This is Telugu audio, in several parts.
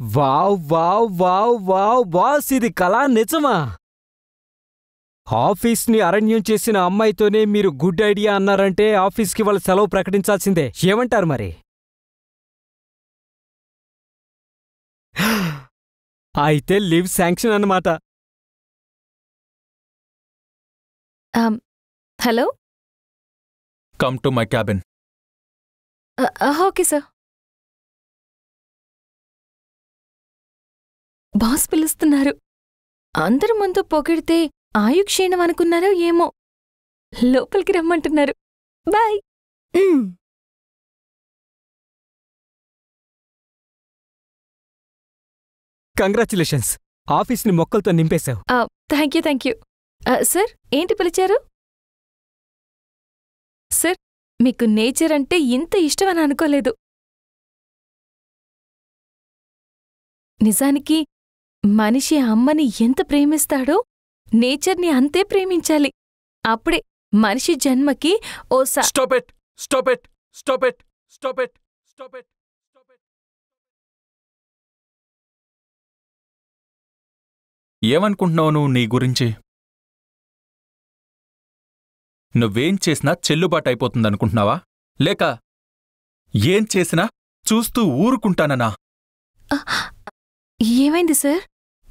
Wow wow wow wow boss ఇది కళా నిజమా? ఆఫీస్ని అరణ్యం చేసిన అమ్మాయితోనే మీరు గుడ్ ఐడియా అన్నారంటే ఆఫీస్కి వాళ్ళ సెలవు ప్రకటించాల్సిందే. ఏమంటారు మరి? అయితే లీవ్ శాంక్షన్ అన్నమాట. Hello? Come to my cabin. Okay sir. Boss పిలుస్తున్నారు. అందరి ముందు పొగిడితే ఆయుక్షీణం అనుకున్నారో ఏమో. లోపలికి రమ్మంటున్నారు. బాయ్. కంగ్రాచులేషన్స్. ఆఫీస్ని మొక్కలతో నింపేశావు. Thank you thank you. Sir ఏంటి పిలిచారు? సార్ మీకు నేచర్ అంటే ఇంత ఇష్టమని అనుకోలేదు. నిజానికి మనిషి అమ్మని ఎంత ప్రేమిస్తాడో నేచర్ని అంతే ప్రేమించాలి. అప్పుడే మనిషి జన్మకి ఓ స stop it! Stop it! Stop it! Stop it! Stop it! Stop it! ఏమనుకుంటున్నావు నువ్వు నీ గురించి? నువ్వేం చేసినా చెల్లుబాటు అయిపోతుందనుకుంటున్నావా? లేక ఏం చేసినా చూస్తూ ఊరుకుంటాననా? ఏమైంది సార్?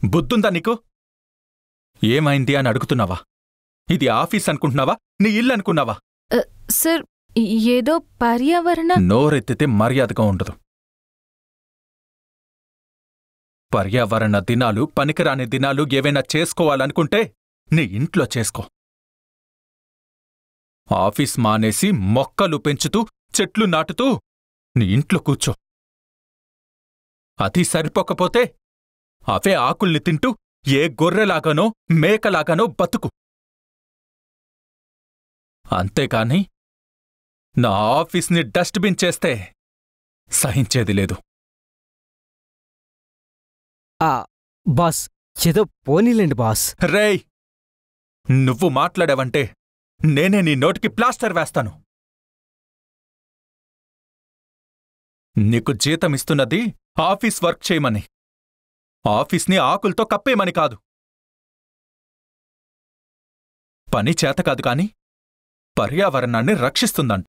బుద్ధుందా నీకు? ఏమైంది అని అడుగుతున్నావా? ఇది ఆఫీస్ అనుకుంటున్నావా? నీ ఇల్లు అనుకున్నావా? సార్ ఏదో పర్యావరణ నోరెత్తితే మర్యాదగా ఉండదు. పర్యావరణ దినాలు పనికిరాని దినాలు ఏవైనా చేసుకోవాలనుకుంటే నీ ఇంట్లో చేసుకో. ఆఫీస్ మానేసి మొక్కలు పెంచుతూ చెట్లు నాటుతూ నీ ఇంట్లో కూర్చో. అది సరిపోకపోతే అవే ఆకుల్ని తింటూ ఏ గొర్రెలాగానో మేకలాగానో బతుకు. అంతేకాని నా ఆఫీస్ని డస్ట్బిన్ చేస్తే సహించేది లేదు. ఆ, బాస్ ఏదో పోనీలేండి బాస్. రేయ్ నువ్వు మాట్లాడావంటే నేనే నీ నోటికి ప్లాస్టర్ వేస్తాను. నీకు జీతమిస్తున్నది ఆఫీస్ వర్క్ చేయమని. ఆఫీస్ని ఆకులతో కప్పేయమని కాదు. పని చేత కాదు కాని పర్యావరణాన్ని రక్షిస్తుందంట.